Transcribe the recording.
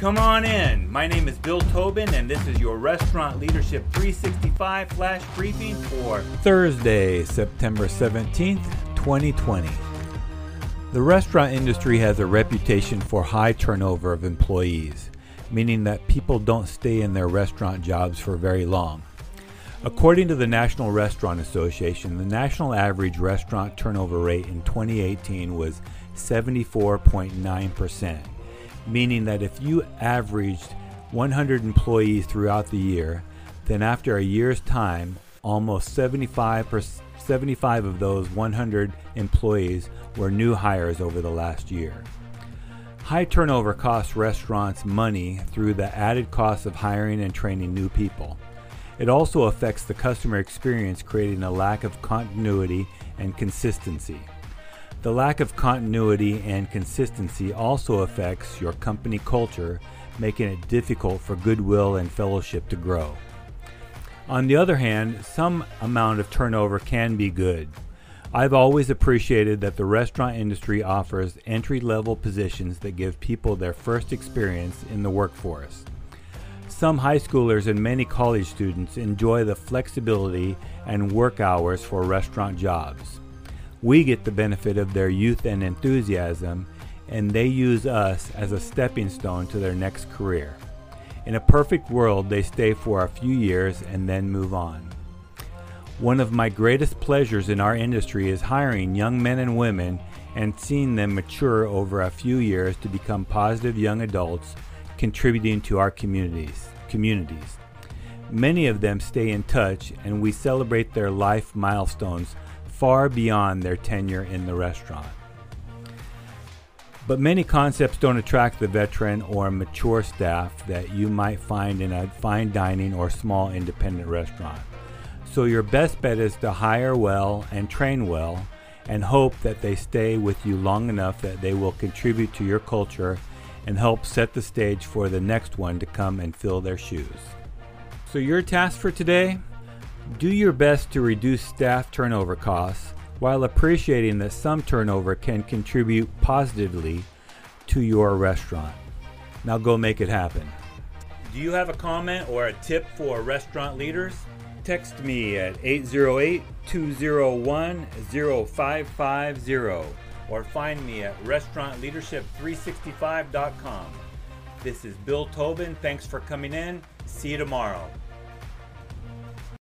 Come on in. My name is Bill Tobin, and this is your Restaurant Leadership 365 flash briefing for Thursday, September 17th, 2020. The restaurant industry has a reputation for high turnover of employees, meaning that people don't stay in their restaurant jobs for very long. According to the National Restaurant Association, the national average restaurant turnover rate in 2018 was 74.9%, meaning that if you averaged 100 employees throughout the year, then after a year's time, almost 75, 75 of those 100 employees were new hires over the last year. High turnover costs restaurants money through the added cost of hiring and training new people. It also affects the customer experience, creating a lack of continuity and consistency. The lack of continuity and consistency also affects your company culture, making it difficult for goodwill and fellowship to grow. On the other hand, some amount of turnover can be good. I've always appreciated that the restaurant industry offers entry level positions that give people their first experience in the workforce. Some high schoolers and many college students enjoy the flexibility and work hours for restaurant jobs. We get the benefit of their youth and enthusiasm, and they use us as a stepping stone to their next career. In a perfect world, they stay for a few years and then move on. One of my greatest pleasures in our industry is hiring young men and women and seeing them mature over a few years to become positive young adults contributing to our communities. communities. Many of them stay in touch and we celebrate their life milestones far beyond their tenure in the restaurant. But many concepts don't attract the veteran or mature staff that you might find in a fine dining or small independent restaurant. So, your best bet is to hire well and train well and hope that they stay with you long enough that they will contribute to your culture and help set the stage for the next one to come and fill their shoes. So, your task for today do your best to reduce staff turnover costs while appreciating that some turnover can contribute positively to your restaurant. Now go make it happen. Do you have a comment or a tip for restaurant leaders? Text me at 808 201 0550 or find me at restaurantleadership365.com. This is Bill Tobin. Thanks for coming in. See you tomorrow.